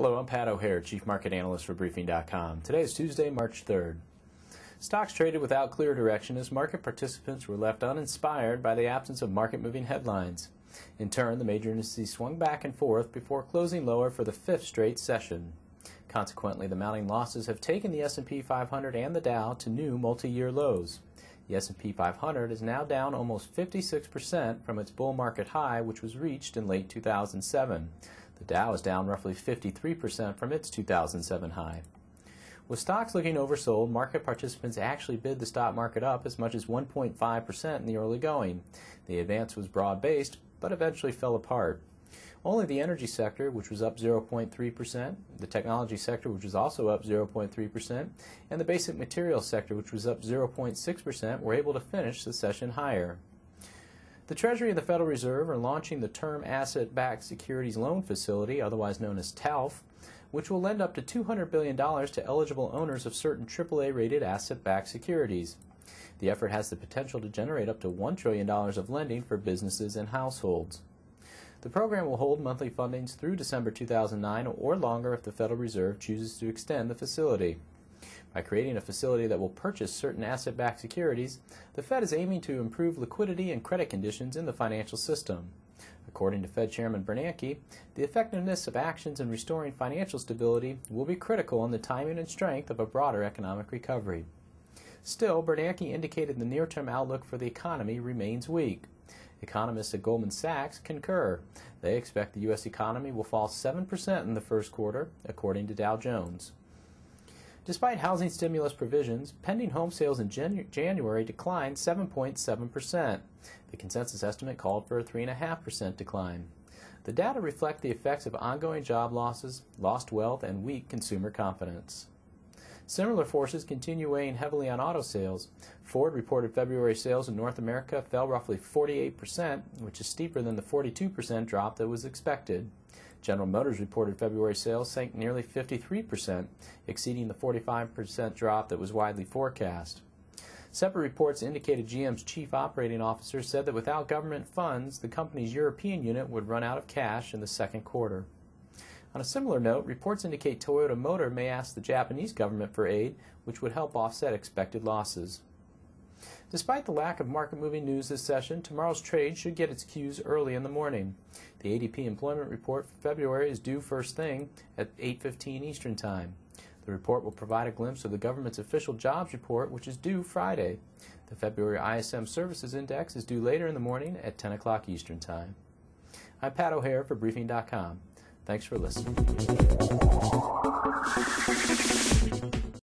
Hello, I'm Pat O'Hare, Chief Market Analyst for Briefing.com. Today is Tuesday, March 3rd. Stocks traded without clear direction as market participants were left uninspired by the absence of market moving headlines. In turn, the major indices swung back and forth before closing lower for the fifth straight session. Consequently, the mounting losses have taken the S&P 500 and the Dow to new multi-year lows. The S&P 500 is now down almost 56% from its bull market high which was reached in late 2007. The Dow is down roughly 53% from its 2007 high. With stocks looking oversold, market participants actually bid the stock market up as much as 1.5% in the early going. The advance was broad based, but eventually fell apart. Only the energy sector, which was up 0.3%, the technology sector, which was also up 0.3%, and the basic materials sector, which was up 0.6%, were able to finish the session higher. The Treasury and the Federal Reserve are launching the Term Asset Backed Securities Loan Facility, otherwise known as TALF, which will lend up to $200 billion to eligible owners of certain AAA rated asset backed securities. The effort has the potential to generate up to $1 trillion of lending for businesses and households. The program will hold monthly fundings through December 2009 or longer if the Federal Reserve chooses to extend the facility. By creating a facility that will purchase certain asset backed securities, the Fed is aiming to improve liquidity and credit conditions in the financial system. According to Fed Chairman Bernanke, the effectiveness of actions in restoring financial stability will be critical in the timing and strength of a broader economic recovery. Still, Bernanke indicated the near term outlook for the economy remains weak. Economists at Goldman Sachs concur. They expect the U.S. economy will fall 7% in the first quarter, according to Dow Jones. Despite housing stimulus provisions, pending home sales in Jan January declined 7.7%. The consensus estimate called for a 3.5% decline. The data reflect the effects of ongoing job losses, lost wealth, and weak consumer confidence. Similar forces continue weighing heavily on auto sales. Ford reported February sales in North America fell roughly 48%, which is steeper than the 42% drop that was expected. General Motors reported February sales sank nearly 53%, exceeding the 45% drop that was widely forecast. Separate reports indicated GM's chief operating officer said that without government funds, the company's European unit would run out of cash in the second quarter. On a similar note, reports indicate Toyota Motor may ask the Japanese government for aid, which would help offset expected losses. Despite the lack of market moving news this session, tomorrow's trade should get its cues early in the morning. The ADP employment report for February is due first thing at 8:15 Eastern Time. The report will provide a glimpse of the government's official jobs report, which is due Friday. The February ISM Services Index is due later in the morning at 10 o'clock Eastern Time. I'm Pat O'Hare for Briefing.com. Thanks for listening.